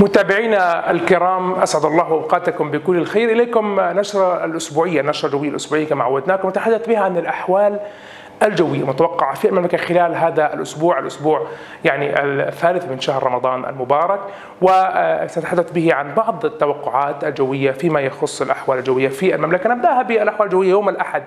متابعينا الكرام أسعد الله أوقاتكم بكل الخير. إليكم نشرة الأسبوعية النشره الجوية الأسبوعية كما عودناكم. نتحدث بها عن الأحوال الجوية. المتوقعه في المملكة خلال هذا الأسبوع الأسبوع يعني الثالث من شهر رمضان المبارك. وسنتحدث به عن بعض التوقعات الجوية فيما يخص الأحوال الجوية في المملكة. نبدأها بالأحوال الجوية. يوم الأحد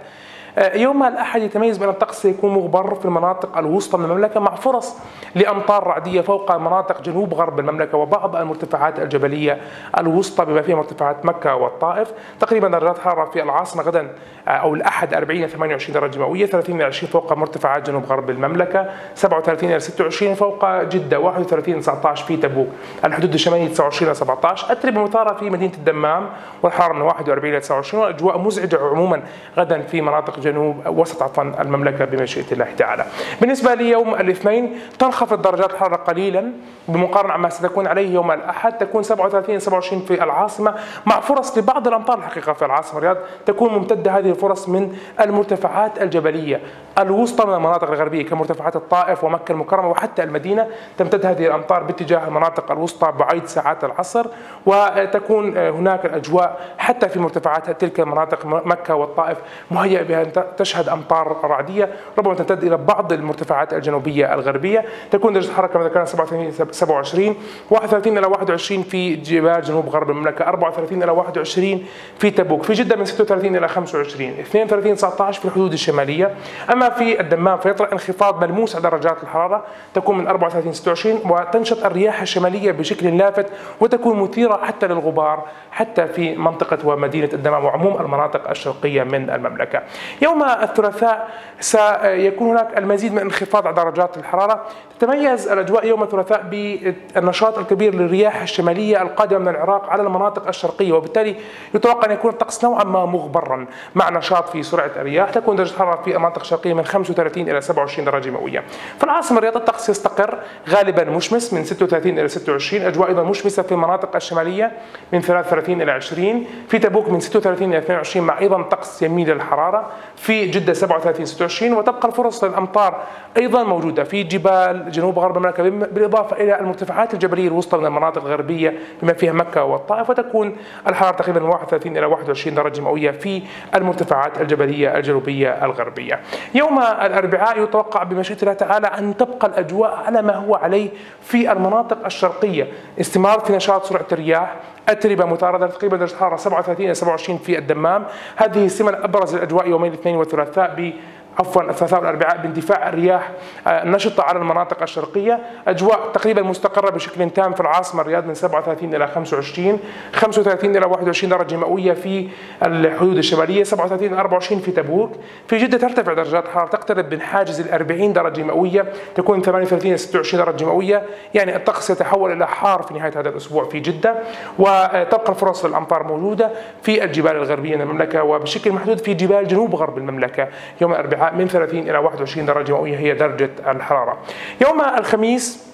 يوم الأحد يتميز بأن الطقس سيكون مغبر في المناطق الوسطى من المملكة مع فرص لأمطار رعدية فوق مناطق جنوب غرب المملكة وبعض المرتفعات الجبلية الوسطى بما فيها مرتفعات مكة والطائف. تقريبا درجات حرارة في العاصمة غدا أو الأحد 40 إلى 28 درجة مئوية 30 إلى 20 فوق مرتفعات جنوب غرب المملكة 37 إلى 26 فوق جدة 31 إلى 19 في تبوك. الحدود الشمالية 29 إلى 17 أتربة مثارة في مدينة الدمام والحرارة من 41 إلى 29 والأجواء مزعجة عموما غدا في مناطق جنوب وسط عفوا المملكة بمشيئة الله تعالى. بالنسبة ليوم الاثنين تنخفض درجات الحرارة قليلا بمقارنة مع ما ستكون عليه يوم الأحد تكون 37 27 في العاصمة مع فرص لبعض الأمطار الحقيقة في العاصمة الرياض تكون ممتدة هذه الفرص من المرتفعات الجبلية الوسطى من المناطق الغربية كمرتفعات الطائف ومكة المكرمة وحتى المدينة تمتد هذه الأمطار باتجاه المناطق الوسطى بعيد ساعات العصر وتكون هناك الأجواء حتى في مرتفعات تلك المناطق مكة والطائف مهيئه بها تشهد أمطار رعدية ربما تمتد إلى بعض المرتفعات الجنوبية الغربية. تكون درجة الحرارة كما ذكرنا 37 27 31 إلى 21 في جبال جنوب غرب المملكة 34 إلى 21 في تبوك في جدة من 36 إلى 25 32 19 في الحدود الشمالية. أما في الدمام فيطرا انخفاض ملموس على درجات الحرارة تكون من 34 26 وتنشط الرياح الشمالية بشكل لافت وتكون مثيرة حتى للغبار حتى في منطقة ومدينة الدمام وعموم المناطق الشرقية من المملكة. يوم الثلاثاء سيكون هناك المزيد من انخفاض على درجات الحرارة. تتميز الأجواء يوم الثلاثاء بالنشاط الكبير للرياح الشمالية القادمة من العراق على المناطق الشرقية وبالتالي يتوقع أن يكون الطقس نوعا ما مغبرا مع نشاط في سرعة الرياح. تكون درجة الحرارة في المناطق الشرقيه من 35 إلى 27 درجة مئوية في العاصمة الرياض الطقس يستقر غالبا مشمس من 36 إلى 26 أجواء أيضا مشمسة في المناطق الشمالية من 33 إلى 20 في تبوك من 36 إلى 22 مع أيضا طقس يميل للحرارة في جدة 37 26 وتبقى الفرص للأمطار أيضا موجودة في جبال جنوب غرب المملكة بالإضافة إلى المرتفعات الجبلية الوسطى من المناطق الغربية بما فيها مكة والطائف وتكون الحرارة تقريبا من 31 إلى 21 درجة مئوية في المرتفعات الجبلية الجنوبية الغربية. يوم الأربعاء يتوقع بمشيئه الله تعالى أن تبقى الأجواء على ما هو عليه في المناطق الشرقية، استمرار في نشاط سرعة الرياح، أتربة مثارة تقريبا درجة الحرارة 37 إلى 27 في الدمام. هذه السمة أبرز الأجواء يومين الاثنين والثلاثاء عفوا الثلاثاء والأربعاء باندفاع الرياح النشطه على المناطق الشرقية، أجواء تقريبا مستقرة بشكل تام في العاصمة الرياض من 37 إلى 25 35 إلى 21 درجة مئوية في الحدود الشمالية، 37 إلى 24 في تبوك، في جدة ترتفع درجات الحراره تقترب من حاجز ال 40 درجة مئوية، تكون 38 إلى 26 درجة مئوية، يعني الطقس يتحول إلى حار في نهاية هذا الأسبوع في جدة، وتبقى الفرص للامطار موجودة في الجبال الغربية من المملكة وبشكل محدود في جبال جنوب غرب المملكة. يوم الأربعاء من 30 إلى 21 درجة مئويه هي درجة الحرارة. يوم الخميس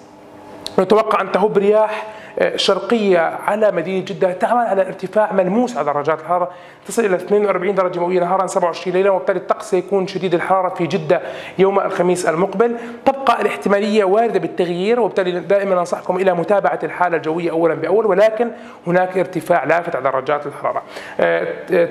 نتوقع أن تهب رياح شرقية على مدينة جدة تعمل على ارتفاع ملموس على درجات الحرارة تصل إلى 42 درجة مئوية نهارا 27 ليلة وبالتالي الطقس سيكون شديد الحرارة في جدة يوم الخميس المقبل. تبقى الاحتمالية واردة بالتغيير وبالتالي دائما ننصحكم إلى متابعة الحالة الجوية أولا بأول ولكن هناك ارتفاع لافت على درجات الحرارة.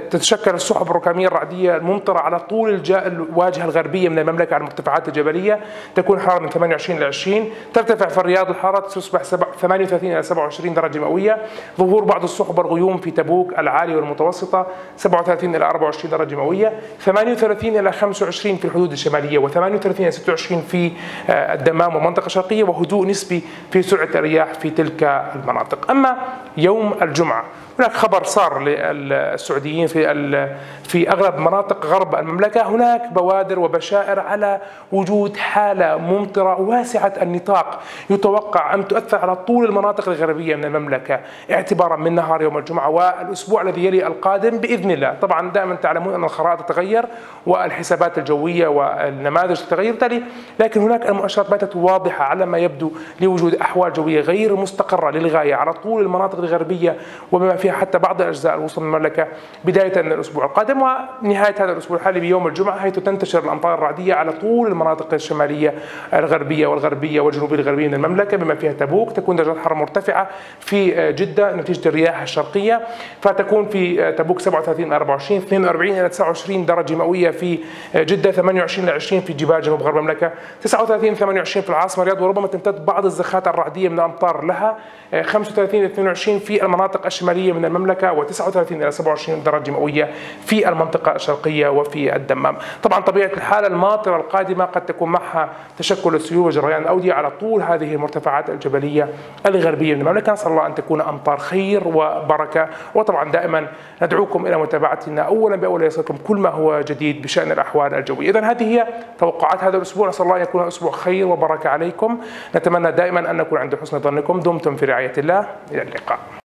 تتشكل السحب الركامية الرعدية الممطرة على طول الواجهة الغربية من المملكة على المرتفعات الجبلية تكون حرارة من 28 إلى 20 ترتفع في الرياض الحرارة تصبح 37 إلى 27 درجة مئوية. ظهور بعض السحب والغيوم في تبوك العالية والمتوسطة 37 إلى 24 درجة مئوية. 38 إلى 25 في الحدود الشمالية و38 إلى 26 في الدمام والمنطقة الشرقية وهدوء نسبي في سرعة الرياح في تلك المناطق. أما يوم الجمعة هناك خبر صار للسعوديين في في أغلب مناطق غرب المملكة. هناك بوادر وبشائر على وجود حالة ممطرة واسعة النطاق يتوقع أن تؤثر على طول المناطق الغربية من المملكة اعتبارا من نهار يوم الجمعة والأسبوع الذي يلي القادم بإذن الله. طبعا دائما تعلمون أن الخرائط تتغير والحسابات الجوية والنماذج تتغير بالتالي لكن هناك المؤشرات باتت واضحة على ما يبدو لوجود أحوال جوية غير مستقرة للغاية على طول المناطق الغربية وبما فيها فيها حتى بعض الأجزاء الوسطى من المملكة بداية من الأسبوع القادم ونهاية هذا الأسبوع الحالي بيوم الجمعة حيث تنتشر الأمطار الرعدية على طول المناطق الشمالية الغربية والغربية والجنوبية الغربية من المملكة بما فيها تبوك. تكون درجات الحراره مرتفعة في جدة نتيجة الرياح الشرقية. فتكون في تبوك 37 24 42 إلى 29 درجة مئوية في جدة 28 ل 20 في جبال جنوب غرب المملكة 39 28 في العاصمة الرياض وربما تمتد بعض الزخات الرعدية من الأمطار لها 35 ل 22 في المناطق الشمالية من المملكة و39 إلى 27 درجة مئوية في المنطقة الشرقية وفي الدمام. طبعا طبيعة الحال الماطرة القادمة قد تكون معها تشكل السيول وجريان الأودية على طول هذه المرتفعات الجبلية الغربية من المملكة. نسأل الله أن تكون أمطار خير وبركة. وطبعا دائما ندعوكم إلى متابعتنا اولا بأول يصلكم كل ما هو جديد بشأن الأحوال الجوية. اذا هذه هي توقعات هذا الأسبوع. نسأل الله أن يكون أسبوع خير وبركة عليكم. نتمنى دائما أن نكون عند حسن ظنكم. دمتم في رعاية الله. إلى اللقاء.